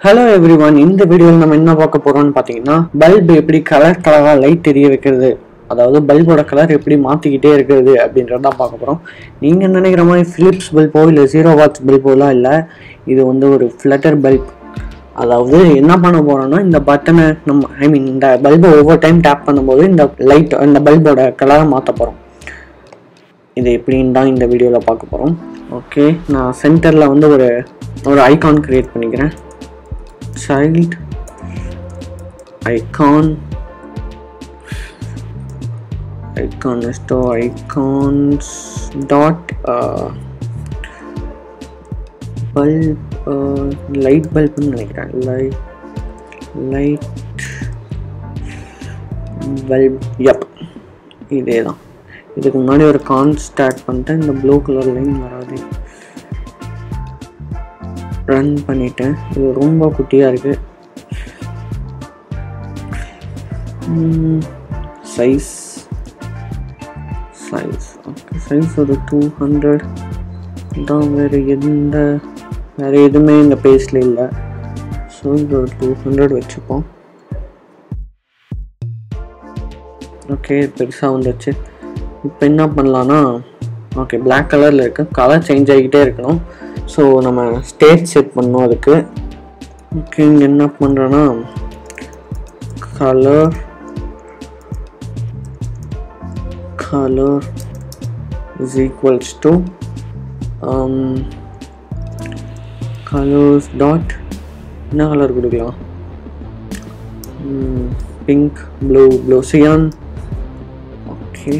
Hello every one இந்த வீடியோவில் நம்ம என்ன பார்க்க போறோம்னு பார்த்தீங்கன்னா பல்ப் எப்படி கலர் கலராக லைட் எரிய வைக்கிறது அதாவது பல்போட கலர் எப்படி மாற்றிக்கிட்டே இருக்கிறது அப்படின்றத தான் பார்க்க போகிறோம் நீங்கள் நினைக்கிற மாதிரி ஃபிலிப்ஸ் பல்போ இல்லை ஜீரோ வாட்ஸ் பல்போலாம் இல்லை இது வந்து ஒரு ஃப்ளட்டர் பல்ப் அதாவது என்ன பண்ண போகிறோன்னா இந்த பட்டனை நம்ம ஐ மீன் இந்த பல்பை ஒவ்வொரு டைம் டேப் பண்ணும்போது இந்த லைட் இந்த பல்போட கலரை மாற்ற போகிறோம் இது எப்படின்னு தான் இந்த வீடியோவில் பார்க்க போகிறோம் ஓகே நான் சென்டரில் வந்து ஒரு ஒரு ஐகான் க்ரியேட் பண்ணிக்கிறேன். child icon icon is to icons dot uh, bulb uh, light bulb னு நினைக்கிறேன் light light bulb yep இதே தான் இதுக்கு முன்னாடி ஒரு கான் ஸ்டார்ட் பண்ணிட்டேன் இந்த ப்ளூ கலர் லைன் வராது ரன் பண்ணிட்டேன் இது ரொம்ப குட்டியாக இருக்கு. சைஸ் சைஸ் ஓகே சைஸ் ஒரு டூ ஹண்ட்ரட் தான் வேறு எந்த வேறு எதுவுமே இந்த பேஜில் இல்லை. ஸோ இது ஒரு டூ ஹண்ட்ரட் வச்சுப்போம். ஓகே பெருசாக வந்துச்சு இப்போ என்ன பண்ணலான்னா ஓகே பிளாக் கலரில் இருக்கு. கலர் சேஞ்ச் ஆகிக்கிட்டே இருக்கணும். ஸோ நம்ம ஸ்டேட் செட் பண்ணோம் அதுக்கு. ஓகே இங்கே என்ன பண்ணுறோன்னா colour colour is equals to colours dot என்ன கலர் கொடுக்கலாம்? Pink blue blue cyan okay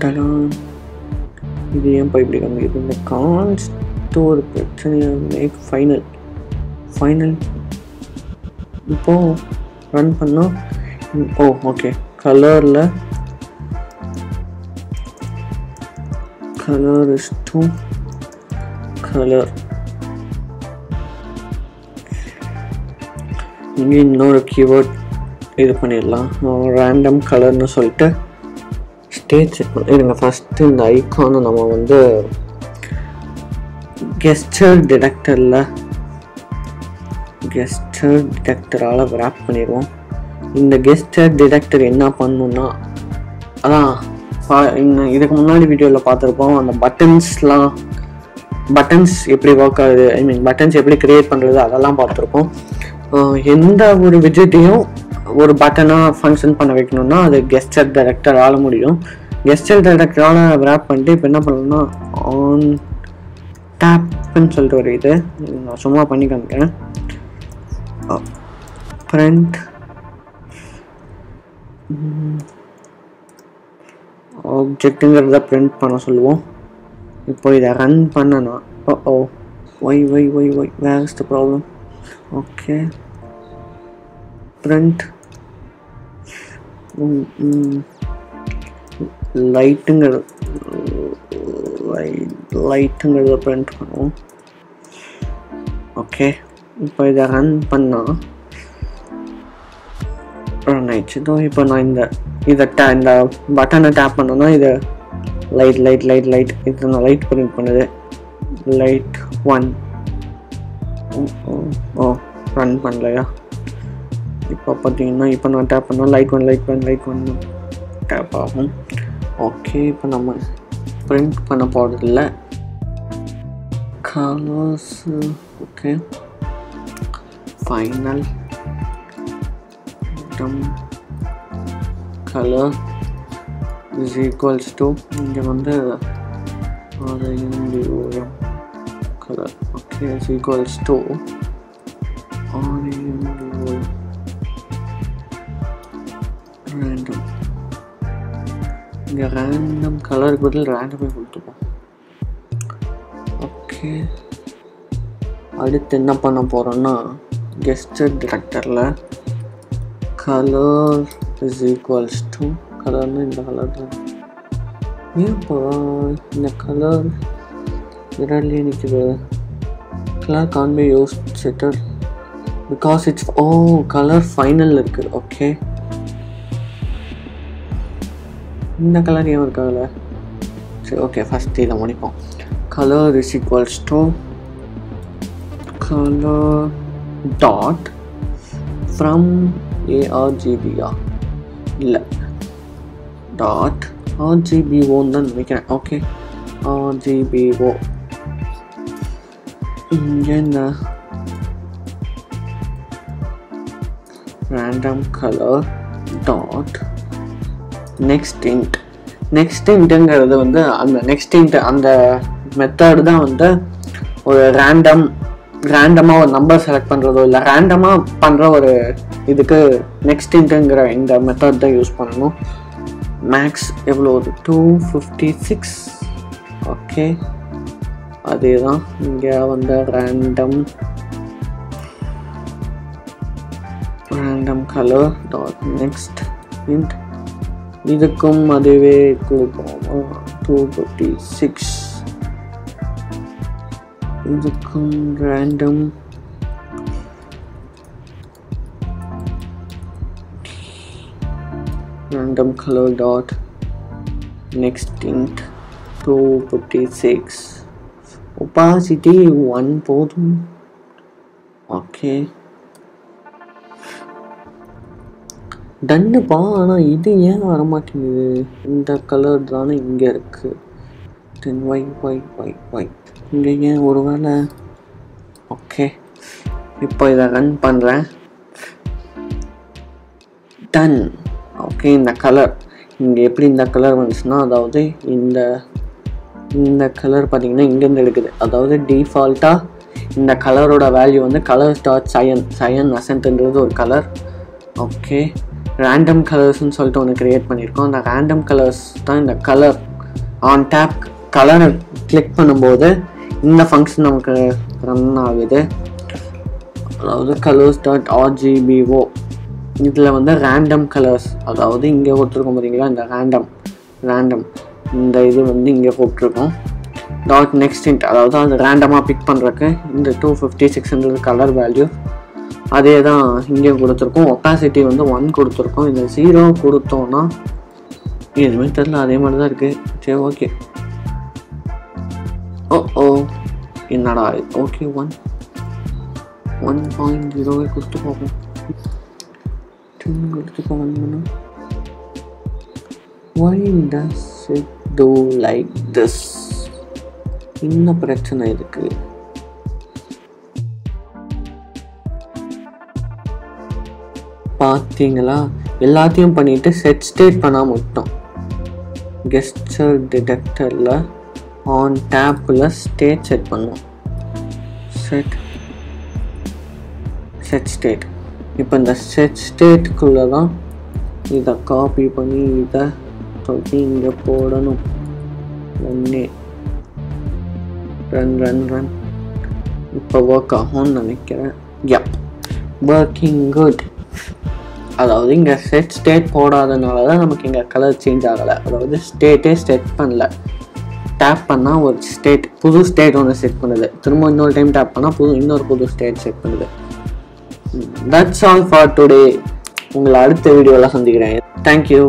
டடான் இது ஏன் இப்படி காமிக்குது இந்த கான்ஸ்ட் ஒரு பிரச்சனையை மேக் ஃபைனல் ஃபைனல் இப்போ ரன் பண்ணோம் ஓ ஓகே கலரில் கலர் இஸ் டூ கலர் இங்கே இன்னொரு கீவேர்ட் இது பண்ணிடலாம். ரேண்டம் கலர்னு சொல்லிட்டு ஸ்டேஜ் செட் பண்ண இருங்க ஃபஸ்ட்டு இந்த ஐக்கானை நம்ம வந்து கெஸ்டர் டிடெக்டரில் கெஸ்டர் டிடெக்டரால் ரேப் பண்ணிடுவோம். இந்த கெஸ்டர் டிடெக்டர் என்ன பண்ணுன்னா அதான் பா- இன்னும் இதுக்கு முன்னாடி வீடியோவில் பார்த்துருப்போம் அந்த பட்டன்ஸ்லாம் பட்டன்ஸ் எப்படி ஒர்க் ஆகுது ஐ மீன் பட்டன்ஸ் எப்படி க்ரியேட் பண்ணுறது அதெல்லாம் பார்த்துருப்போம். எந்த ஒரு விஜயத்தையும் ஒரு பட்டனாக ஃபங்க்ஷன் பண்ண வைக்கணும்னா அது கெஸ்டர் டைரக்டரால் முடியும். கெஸ்டர் டைரக்டரால் ரேப் பண்ணிட்டு இப்போ என்ன பண்ணணும்னா ஆன் டேப்னு சொல்லிட்டு ஒரு இது. நான் சும்மா பண்ணி காமிக்கிறேன் print. ஆப்ஜெக்ட்டுங்கிறத ப்ரிண்ட் பண்ண சொல்லுவோம். இப்போ இதை ரன் பண்ணனா ஓ why why why why where is the problem okay print லைட்டுங்கிறது light லைட்டுங்கிறத பிரிண்ட் பண்ணுவோம். ஓகே இப்போ இதை ரன் பண்ணால் ரன் ஆயிடுச்சு. இப்போ நான் இந்த இதை டே இந்த பட்டனை டேப் பண்ணேன்னா இது லைட் லைட் லைட் லைட் இது நான் லைட் பிரிண்ட் பண்ணுது. லைட் ஒன் ஓ ரன் பண்ணலையா? இப்போ பார்த்தீங்கன்னா இப்போ நான் டேப் பண்ணால் light on light on light on tap ஆகும். ஓகே இப்போ நம்ம பிரிண்ட் பண்ண போகிறதில்ல colours okay final colour is equals to இங்கே வந்து colour okay is equals to இங்கே ரேண்டம் கலருக்கு பதில் ரேண்டமே கொடுத்துப்போம் ஓகே அடுத்து என்ன பண்ண போகிறோன்னா கெஸ்டர் டிரெக்டரில் கலர் இஸ் ஈக்குவல்ஸ் டு கலர்னு இந்த கலர் தான். ஏன்ப்பா இந்த கலர் விரல்லே நிற்குது colour can be use setter because it's oh colour final இருக்குது ஓகே இந்த கலர் ஏன் இருக்காங்கல்ல சரி ஓகே ஃபஸ்ட் இதை முடிப்போம். Colour is equals to color dot from argba இல்லை. டாட் ஆர்ஜிபிஓன்னு தான் நினைக்கிறேன். ஓகே ஆர்ஜிபிஓ இங்கே இந்த random colour dot next int next இன்ட்டுங்கிறது வந்து அந்த நெக்ஸ்ட் இன்ட் அந்த மெத்தட் தான் வந்து ஒரு ரேண்டம் ரேண்டமாக ஒரு நம்பர் செலக்ட் பண்ணுறதோ இல்லை ரேண்டமாக பண்ணுற ஒரு இதுக்கு நெக்ஸ்ட் இன்ட்டுங்கிற இந்த மெத்தட் தான் யூஸ் பண்ணணும். மேக்ஸ் எவ்வளோ ஒரு டூ ஃபிஃப்டி சிக்ஸ் ஓகே அதே தான் இங்கே வந்து random random colour dot next int இதுக்கும் அதுவே கொடுப்போம் டூ ஃபிஃப்டி சிக்ஸ் இதுக்கும் random random color dot next int 256 opacity 1 போதும் ஓகே டன்னுப்பா ஆனால் இது ஏன் வரமாட்டேங்குது? இந்த கலர் தானே இங்கே இருக்குது then why why why why இங்கே ஏன் ஒரு வேளை? ஓகே இப்போ இதை ரன் பண்ணுறேன் டன் ஓகே இந்த கலர் இங்கே எப்படி இந்த கலர் வந்துச்சுன்னா அதாவது இந்த இந்த கலர் பார்த்தீங்கன்னா இங்கேருந்து எடுக்குது. அதாவது டிஃபால்ட்டாக இந்த கலரோட வேல்யூ வந்து கலர் டாட் சயன் சயன் அசன்ட்ன்றது ஒரு கலர் ஓகே ரேண்டம் கலர்ஸ்னு சொல்லிட்டு ஒன்று க்ரியேட் பண்ணியிருக்கோம். அந்த ரேண்டம் கலர்ஸ் தான் இந்த கலர் ஆன் டேப் கலரை கிளிக் பண்ணும்போது இந்த ஃபங்க்ஷன் நமக்கு ரன் ஆகுது. அதாவது கலர்ஸ் டாட் ஆர்ஜிபிஓ இதில் வந்து ரேண்டம் கலர்ஸ் அதாவது இங்கே கொடுத்துருக்கோம் பார்த்தீங்களா இந்த ரேண்டம் ரேண்டம் இந்த இது வந்து இங்கே போட்டிருக்கோம் டாட் நெக்ஸ்ட் இன்ட் அதாவது அது ரேண்டமாக பிக் பண்ணுறக்கு இந்த two fifty six hundred colour value அதே தான் இங்கே கொடுத்துருக்கோம். ஒப்பாசிட்டி வந்து ஒன் கொடுத்துருக்கோம். இந்த ஜீரோ கொடுத்தோன்னா எதுவுமே தெரில அதே மாதிரி தான் இருக்குது சரி ஓகே ஓ ஓ என்னடா ஓகே ஒன் ஒன் பாயிண்ட் ஜீரோவே கொடுத்து பார்ப்போம். டென் கொடுத்து பண்ணணும் why does it do like this என்ன பிரச்சனை இருக்குது பார்த்தீங்களா எல்லாத்தையும் பண்ணிட்டு செட் ஸ்டேட் பண்ணால் மட்டும் கெஸ்டர் டிடெக்டரில் ஆன் டேப்பில் ஸ்டேட் செட் பண்ணோம். செட் செட் ஸ்டேட் இப்போ இந்த செட் ஸ்டேட்டுக்குள்ளே தான் இதை காப்பி பண்ணி இதை தொட்டி இங்கே போடணும். ஒன்னே ரன் ரன் ரன் இப்போ ஒர்க் ஆகும்னு நினைக்கிறேன். யப் ஒர்க்கிங் குட் அதாவது இங்கே செட் ஸ்டேட் போடாதனால தான் நமக்கு இங்கே கலர் சேஞ்ச் ஆகலை. அதாவது ஸ்டேட்டே செட் பண்ணல. டேப் பண்ணால் ஒரு ஸ்டேட் புது ஸ்டேட் ஒன்று செட் பண்ணுது. திரும்ப இன்னொரு டைம் டேப் பண்ணால் புது இன்னொரு புது ஸ்டேட் செட் பண்ணுது. தட்ஸ் ஆல் ஃபார் டுடே உங்களை அடுத்த வீடியோவில் சந்திக்கிறேன். தேங்க்யூ